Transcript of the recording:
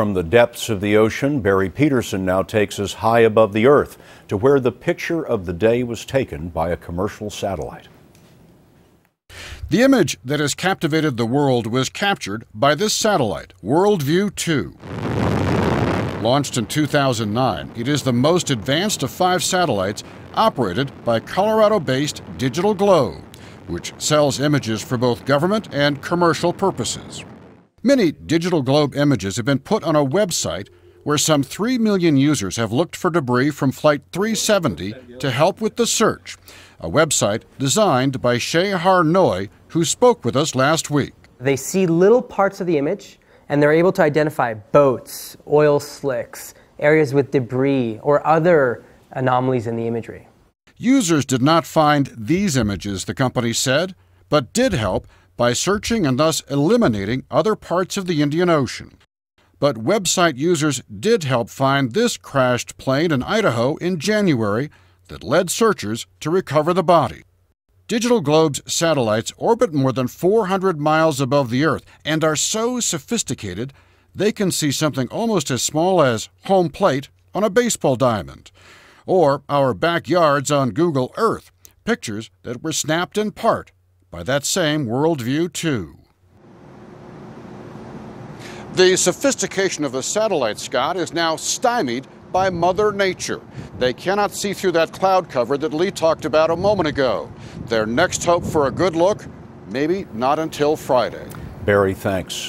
From the depths of the ocean, Barry Petersen now takes us high above the earth to where the picture of the day was taken by a commercial satellite. The image that has captivated the world was captured by this satellite, WorldView 2. Launched in 2009, it is the most advanced of five satellites operated by Colorado based Digital Globe, which sells images for both government and commercial purposes. Many Digital Globe images have been put on a website where some 3 million users have looked for debris from Flight 370 to help with the search, a website designed by Shay Har-Noy, who spoke with us last week. They see little parts of the image and they're able to identify boats, oil slicks, areas with debris, or other anomalies in the imagery. Users did not find these images, the company said, but did help by searching and thus eliminating other parts of the Indian Ocean. But website users did help find this crashed plane in Idaho in January that led searchers to recover the body. Digital Globe's satellites orbit more than 400 miles above the Earth and are so sophisticated they can see something almost as small as home plate on a baseball diamond, or our backyards on Google Earth, pictures that were snapped in part by that same WorldView 2. The sophistication of the satellite, Scott, is now stymied by Mother Nature. They cannot see through that cloud cover that Lee talked about a moment ago. Their next hope for a good look, maybe not until Friday. Barry, thanks.